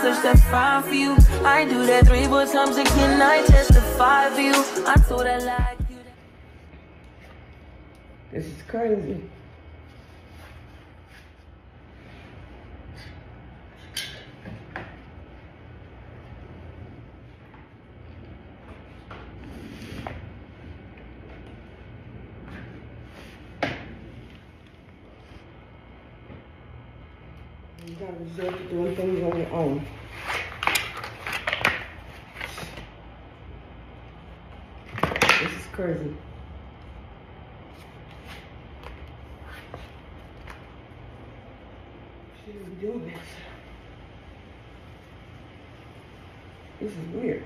for you. I do that three more times again. I testify for you. I told her like you. This is crazy. You gotta resort to doing things on your own. This is crazy. Be doing this. This is weird.